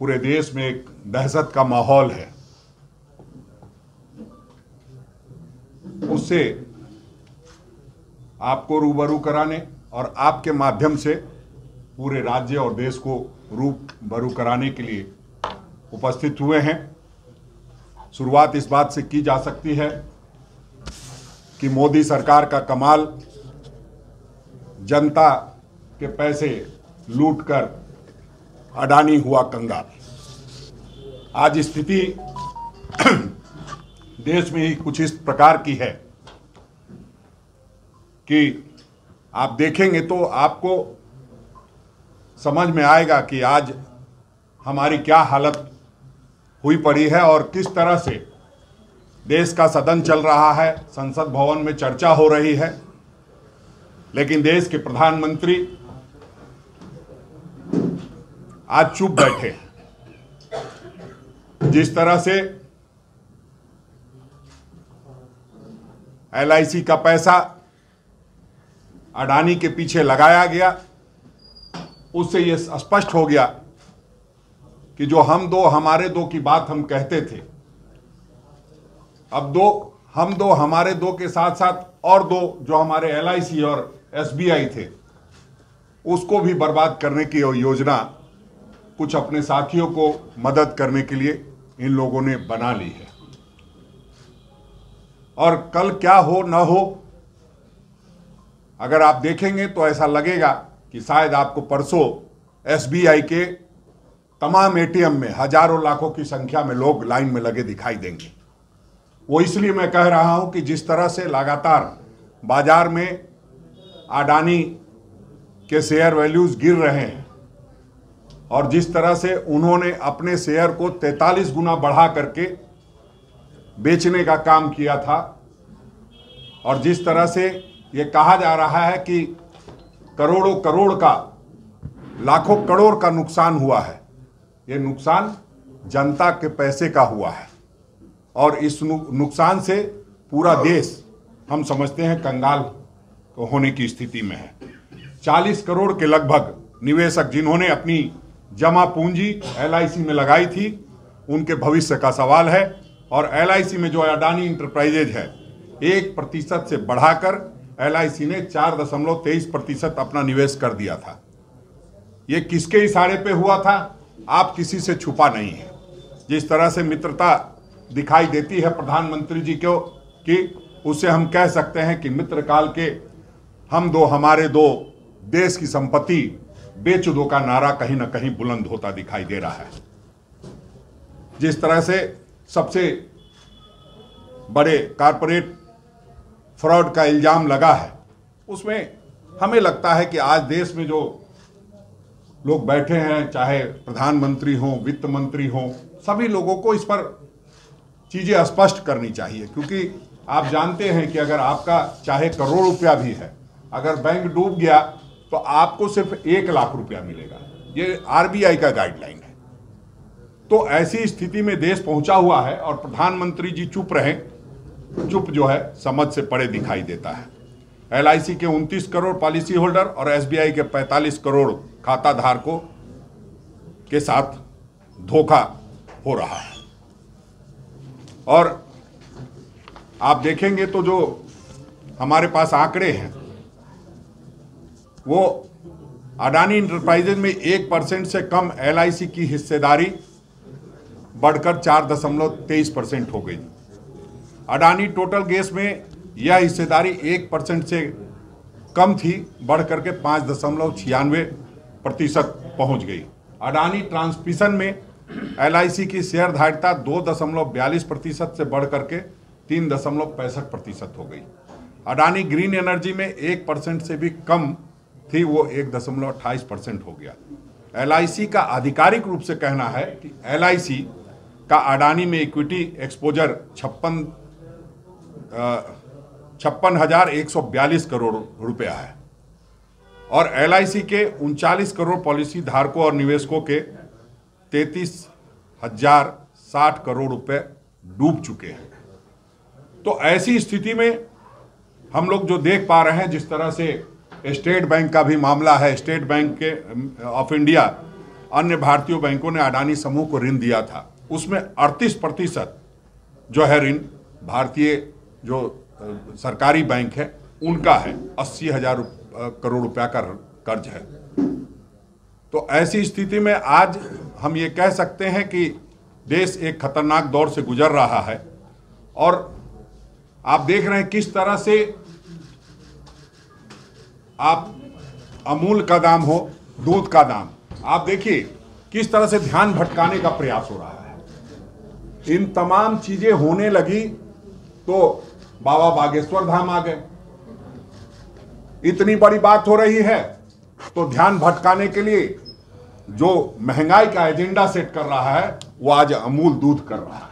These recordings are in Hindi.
पूरे देश में एक दहशत का माहौल है। उससे आपको रूबरू कराने और आपके माध्यम से पूरे राज्य और देश को रूबरू कराने के लिए उपस्थित हुए हैं। शुरुआत इस बात से की जा सकती है कि मोदी सरकार का कमाल जनता के पैसे लूटकर अडानी हुआ कंगाल। आज स्थिति देश में ही कुछ इस प्रकार की है कि आप देखेंगे तो आपको समझ में आएगा कि आज हमारी क्या हालत हुई पड़ी है और किस तरह से देश का सदन चल रहा है, संसद भवन में चर्चा हो रही है। लेकिन देश के प्रधानमंत्री आज चुप बैठे। जिस तरह से एलआईसी का पैसा अडानी के पीछे लगाया गया, उससे यह स्पष्ट हो गया कि जो हम दो, हमारे दो की बात हम कहते थे, अब दो, हम दो, हमारे दो के साथ साथ और दो जो हमारे एलआईसी और एसबीआई थे, उसको भी बर्बाद करने की योजना कुछ अपने साथियों को मदद करने के लिए इन लोगों ने बना ली है। और कल क्या हो, न हो, अगर आप देखेंगे तो ऐसा लगेगा कि शायद आपको परसों एसबीआई के तमाम एटीएम में हज़ारों लाखों की संख्या में लोग लाइन में लगे दिखाई देंगे। वो इसलिए मैं कह रहा हूँ कि जिस तरह से लगातार बाज़ार में अडानी के शेयर वैल्यूज़ गिर रहे हैं और जिस तरह से उन्होंने अपने शेयर को 43 गुना बढ़ा करके बेचने का काम किया था, और जिस तरह से ये कहा जा रहा है कि करोड़ों करोड़ का, लाखों करोड़ का नुकसान हुआ है, ये नुकसान जनता के पैसे का हुआ है। और इस नुकसान से पूरा देश, हम समझते हैं कंगाल होने की स्थिति में है। 40 करोड़ के लगभग निवेशक जिन्होंने अपनी जमा पूंजी एलआईसी में लगाई थी। उनके भविष्य का सवाल है और एलआईसी में जो अडानी इंटरप्राइजेज है, एक प्रतिशत से बढ़ाकर एलआईसी ने चार दशमलव तेईस प्रतिशत अपना निवेश कर दिया था। ये किसके इशारे पे हुआ था? आप किसी से छुपा नहीं है। जिस तरह से मित्रता दिखाई देती है प्रधानमंत्री जी को कि उसे हम कह सकते हैं कि मित्र काल के हम दो, हमारे दो देश की संपत्ति बेच दो का नारा कहीं ना कहीं बुलंद होता दिखाई दे रहा है। जिस तरह से सबसे बड़े कारपोरेट फ्रॉड का इल्ज़ाम लगा है, उसमें हमें लगता है कि आज देश में जो लोग बैठे हैं, चाहे प्रधानमंत्री हों, वित्त मंत्री हों, सभी लोगों को इस पर चीज़ें स्पष्ट करनी चाहिए। क्योंकि आप जानते हैं कि अगर आपका चाहे करोड़ रुपया भी है, अगर बैंक डूब गया तो आपको सिर्फ़ एक लाख रुपया मिलेगा। ये आरबीआई का गाइडलाइन है। तो ऐसी स्थिति में देश पहुँचा हुआ है और प्रधानमंत्री जी चुप रहे, चुप जो है, समझ से पड़े दिखाई देता है। एलआईसी के 29 करोड़ पॉलिसी होल्डर और एसबीआई के 45 करोड़ खाता धारकों के साथ धोखा हो रहा है। और आप देखेंगे तो जो हमारे पास आंकड़े हैं वो अडानी इंटरप्राइजेज में एक परसेंट से कम एलआईसी की हिस्सेदारी बढ़कर चार दशमलव तेईस परसेंट हो गई। अडानी टोटल गैस में यह हिस्सेदारी एक परसेंट से कम थी, बढ़ करके पाँच दशमलव छियानवे प्रतिशत पहुँच गई। अडानी ट्रांसमिशन में एलआईसी की शेयर धारिता दो दशमलव बयालीस प्रतिशत से बढ़ करके तीन दशमलव पैंसठ प्रतिशत हो गई। अडानी ग्रीन एनर्जी में एक परसेंट से भी कम थी, वो एक दशमलव अट्ठाईस परसेंट हो गया। एलआईसी का आधिकारिक रूप से कहना है कि एलआईसी का अडानी में इक्विटी एक्सपोजर छप्पन छप्पन हज़ार एक सौ बयालीस करोड़ रुपया है। और एलआईसी के उनचालीस करोड़ पॉलिसी धारकों और निवेशकों के तैतीस हज़ार साठ करोड़ रुपए डूब चुके हैं। तो ऐसी स्थिति में हम लोग जो देख पा रहे हैं, जिस तरह से स्टेट बैंक का भी मामला है। स्टेट बैंक के ऑफ़ इंडिया अन्य भारतीय बैंकों ने अडानी समूह को ऋण दिया था। उसमें अड़तीस प्रतिशत जो है ऋण भारतीय जो सरकारी बैंक है, उनका है। अस्सी हज़ार करोड़ रुपया का कर्ज है। तो ऐसी स्थिति में आज हम ये कह सकते हैं कि देश एक खतरनाक दौर से गुजर रहा है और आप देख रहे हैं किस तरह से आप अमूल का दाम हो, दूध का दाम। आप देखिए किस तरह से ध्यान भटकाने का प्रयास हो रहा है। इन तमाम चीज़ें होने लगी तो बाबा बागेश्वर धाम आ गए। इतनी बड़ी बात हो रही है तो ध्यान भटकाने के लिए जो महँगाई का एजेंडा सेट कर रहा है, वो आज अमूल दूध कर रहा है।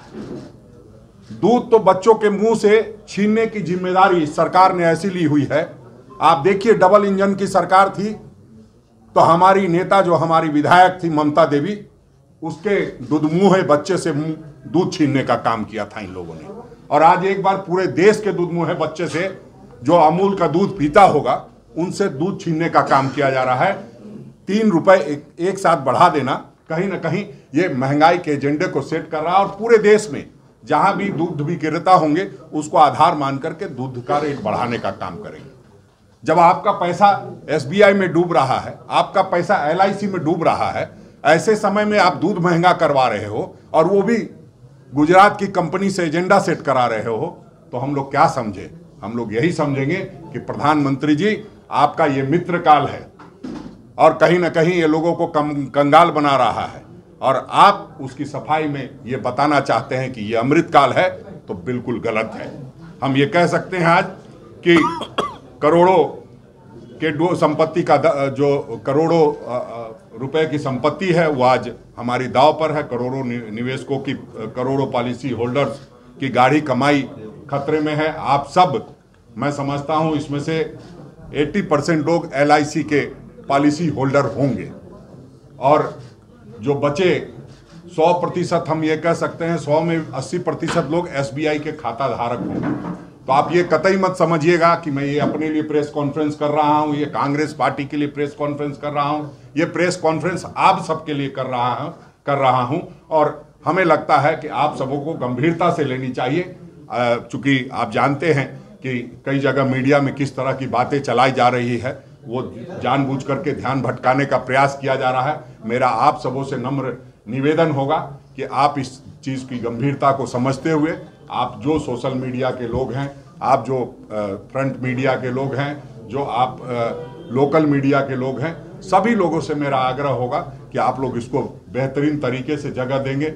दूध तो बच्चों के मुँह से छीनने की ज़िम्मेदारी सरकार ने ऐसी ली हुई है। आप देखिए डबल इंजन की सरकार थी तो हमारी नेता जो हमारी विधायक थी ममता देवी उसके दुधमुहे बच्चे से दूध छीनने का काम किया था इन लोगों ने। और आज एक बार पूरे देश के दुधमुहे बच्चे से जो अमूल का दूध पीता होगा उनसे दूध छीनने का काम किया जा रहा है। तीन रुपए एक, एक साथ बढ़ा देना कहीं ना कहीं ये महँगाई के एजेंडे को सेट कर रहा है। और पूरे देश में जहाँ भी दूध विक्रेता होंगे उसको आधार मान करके दूध का रेट बढ़ाने का काम करेंगे। जब आपका पैसा एसबीआई में डूब रहा है, आपका पैसा एलआईसी में डूब रहा है, ऐसे समय में आप दूध महँगा करवा रहे हो और वो भी गुजरात की कंपनी से एजेंडा सेट करा रहे हो तो हम लोग क्या समझे? हम लोग यही समझेंगे कि प्रधानमंत्री जी, आपका ये मित्र काल है और कहीं ना कहीं ये लोगों को कम, कंगाल बना रहा है और आप उसकी सफ़ाई में ये बताना चाहते हैं कि ये अमृत काल है तो बिल्कुल गलत है। हम ये कह सकते हैं आज कि करोड़ों के दो संपत्ति का जो करोड़ों रुपए की संपत्ति है, वो आज हमारी दाव पर है। करोड़ों निवेशकों की करोड़ों पॉलिसी होल्डर्स की गाढ़ी कमाई खतरे में है। आप सब, मैं समझता हूँ, इसमें से 80 परसेंट लोग एलआईसी के पॉलिसी होल्डर होंगे। और जो बचे 100 प्रतिशत हम ये कह सकते हैं 100 में 80 प्रतिशत लोग SBI के खाता धारक होंगे। तो आप ये कतई मत समझिएगा कि मैं ये अपने लिए प्रेस कॉन्फ्रेंस कर रहा हूँ, ये कांग्रेस पार्टी के लिए प्रेस कॉन्फ्रेंस कर रहा हूँ, ये प्रेस कॉन्फ्रेंस आप सबके लिए कर रहा हूँ, कर रहा हूँ, और हमें लगता है कि आप सबों को गंभीरता से लेनी चाहिए। चूँकि आप जानते हैं कि कई जगह मीडिया में किस तरह की बातें चलाई जा रही है, वो जानबूझ करके ध्यान भटकाने का प्रयास किया जा रहा है। मेरा आप सबों से नम्र निवेदन होगा कि आप इस चीज़ की गंभीरता को समझते हुए आप जो सोशल मीडिया के लोग हैं, आप जो फ्रंट मीडिया के लोग हैं, जो आप लोकल मीडिया के लोग हैं, सभी लोगों से मेरा आग्रह होगा कि आप लोग इसको बेहतरीन तरीके से जगह देंगे।